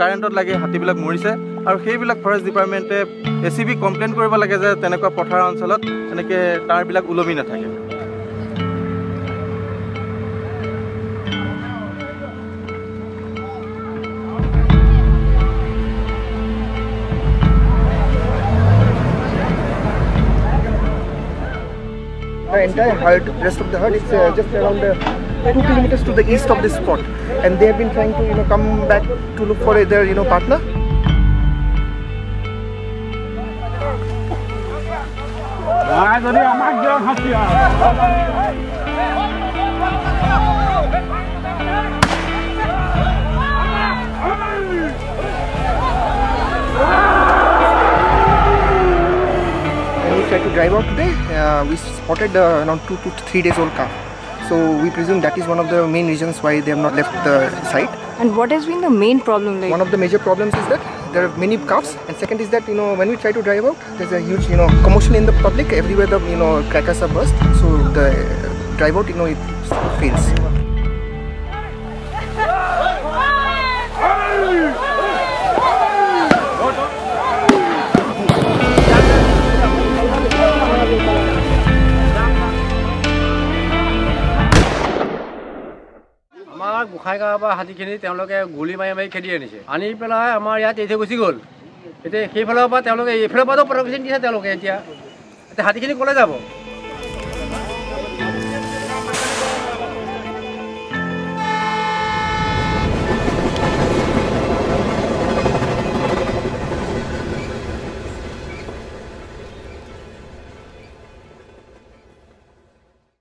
কাৰেণ্টত লাগি হাতীবিলাক মৰিছে আৰু সেইবিলাক ফৰেষ্ট ডিপাৰ্টমেণ্টে এ চি বি কমপ্লেইন কৰিব লাগে যে তেনেকুৱা পথাৰ অঞ্চলত এনেকৈ তাঁৰবিলাক ওলমি নাথাকে। The entire herd, rest of the herd, is uh, just around uh, two kilometers to the east of this spot. And they have been trying to you know come back to look for their you know partner. We tried to drive out today. Uh, we spotted uh, around two to three days old calf so we presume that is one of the main reasons why they have not left the site. And what has been the main problem? Like, One of the major problems is that there are many calves, and second is that you know when we try to drive out, there's a huge you know commotion in the public. Everywhere the you know crackers are burst, so the drive out you know it fails. আমাৰ গোসাঁই গাঁৱৰ পৰা হাতীখিনি তেওঁলোকে গুলি মাৰি মাৰি খেদি আনিছে। আনি পেলাই আমাৰ ইয়াত এৰি থৈ গুচি গ'ল। এতিয়া সেইফালৰ পৰা তেওঁলোকে এইফালৰ পৰাতো প্ৰটেকশ্যন দিছে তেওঁলোকে এতিয়া। এতিয়া হাতীখিনি ক'লৈ যাব?